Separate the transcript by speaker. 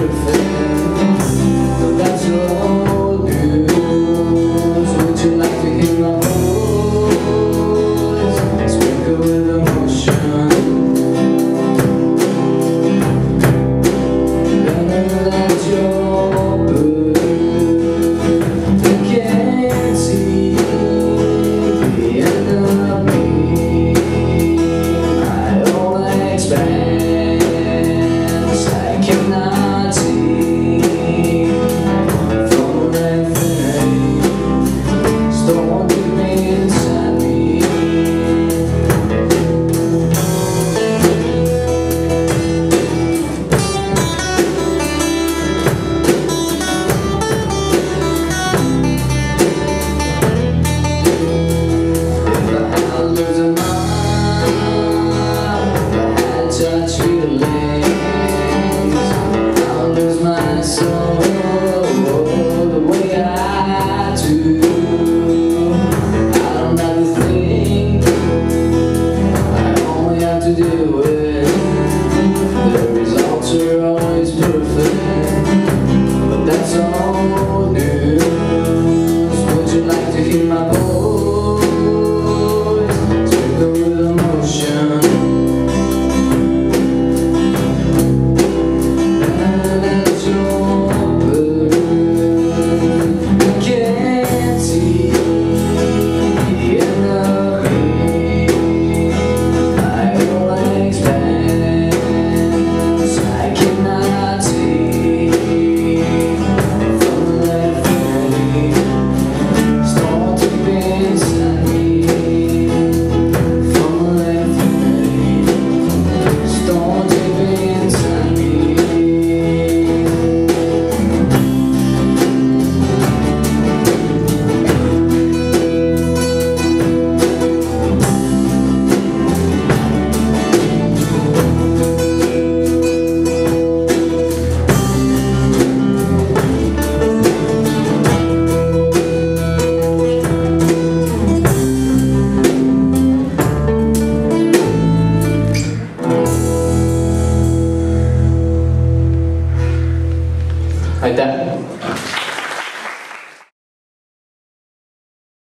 Speaker 1: perfect, but that's all news. Would you like to hear aitäh!